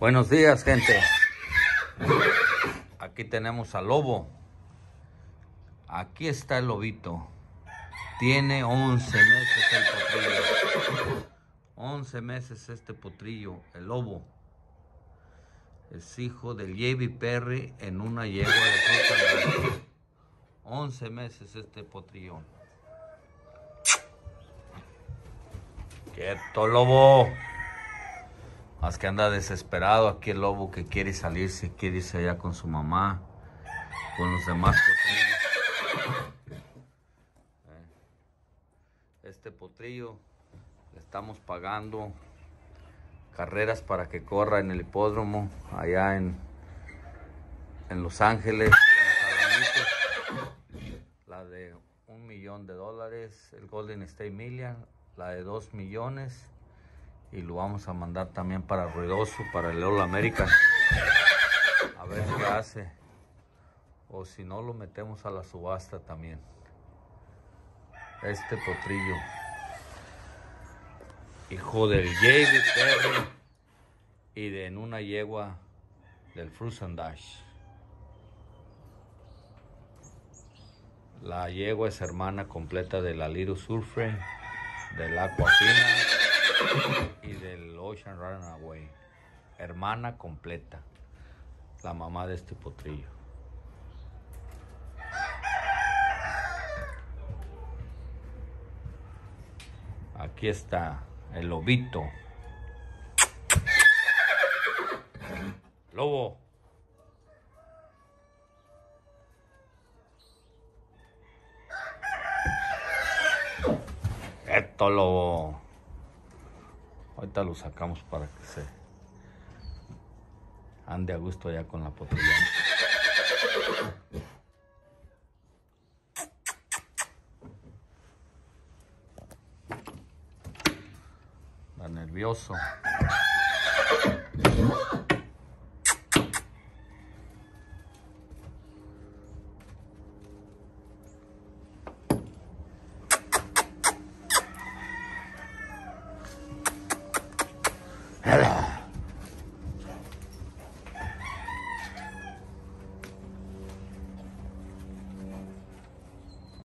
Buenos días, gente. Aquí tenemos al lobo. Aquí está el lobito. Tiene 11 meses el potrillo. 11 meses este potrillo, el lobo. Es hijo del J.B. Perry en una yegua de fruta. 11 meses este potrillón. Quieto, lobo. Más que anda desesperado aquí el lobo que quiere salirse, quiere irse allá con su mamá, con los demás potrillos. Eh, Este potrillo le estamos pagando carreras para que corra en el hipódromo allá en, en Los Ángeles. La de un millón de dólares, el Golden State Million, la de dos millones y lo vamos a mandar también para Ruidoso, para el All American. A ver qué hace. O si no, lo metemos a la subasta también. Este potrillo. Hijo del J.B. Perry y de en una yegua del Fruit and Dash. La yegua es hermana completa de la Little Surfer, del Aquafina y del Ocean Runaway. Hermana completa. La mamá de este potrillo. Aquí está el lobito. Lobo. Esto lobo. Ahorita lo sacamos para que se ande a gusto ya con la potilla. Está nervioso. Hello.